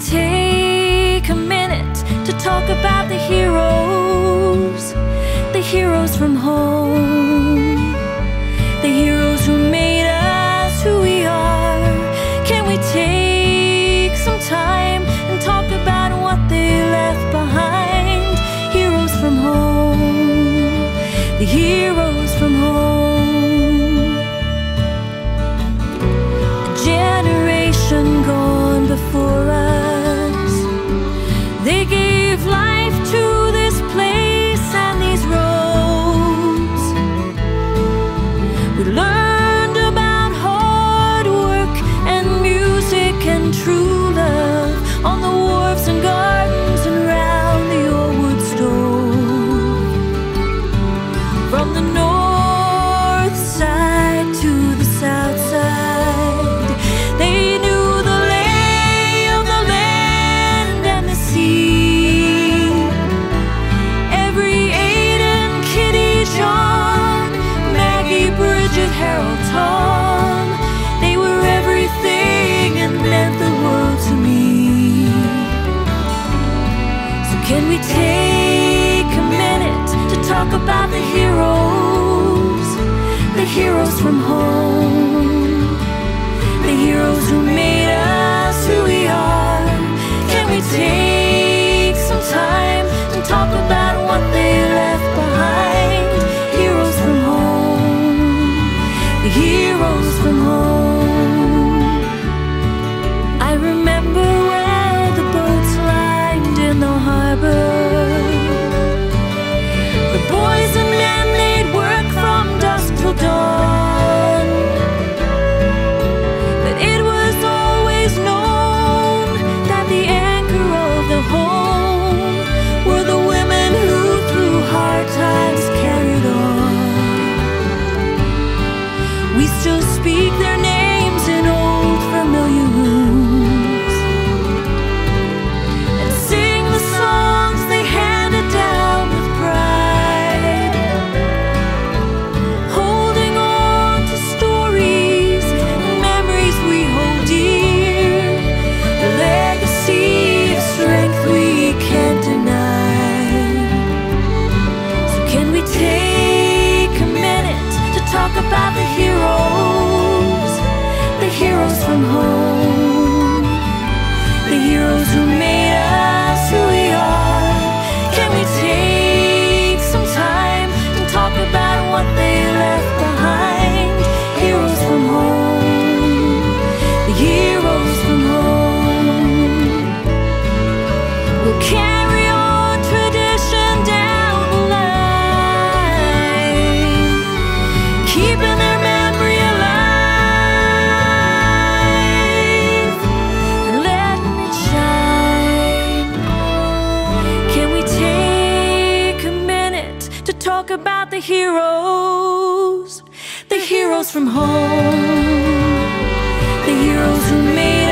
take a minute to talk about the heroes, the heroes from home, the heroes who made us who we are? Can we take some time and talk about what they left behind? Heroes from home, the heroes from home. Can we take a minute to talk about the heroes, the heroes from home? the heroes, the heroes from home, the heroes who made. talk about the heroes, the heroes from home, the heroes who made